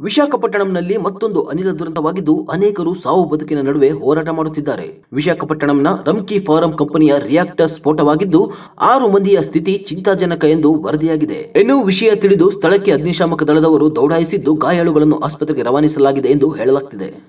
ವಿಶಾಖಪಟ್ಟಣಂನಲ್ಲಿ ಮತ್ತೊಂದು ಅನಿಲ ದುರಂತವಾಗಿದ್ದು, ಅನೇಕರು ಸಾವು ಬದುಕಿನ ನಡುವೆ ಹೋರಾಟ ಮಾಡುತ್ತಿದ್ದಾರೆ. ವಿಶಾಖಪಟ್ಟಣಂನ ರಮ್ಕಿ ಫಾರಂ ಕಂಪನಿಯ ರಿಯಾಕ್ಟರ್ ಸ್ಫೋಟವಾಗಿದ್ದು, ಆರು ಮಂದಿಯ ಸ್ಥಿತಿ ಚಿಂತಾಜನಕ ಎಂದು ವರದಿಯಾಗಿದೆ. ಇನ್ನು ವಿಷಯ ತಿಳಿದು ಸ್ಥಳಕ್ಕೆ ಅಗ್ನಿಶಾಮಕ ದಳದವರು ದೌಡಾಯಿಸಿದ್ದು, ಗಾಯಾಳುಗಳನ್ನು ಆಸ್ಪತ್ರೆಗೆ ರವಾನಿಸಲಾಗಿದೆ ಎಂದು ಹೇಳಲಾಗ್ತಿದೆ.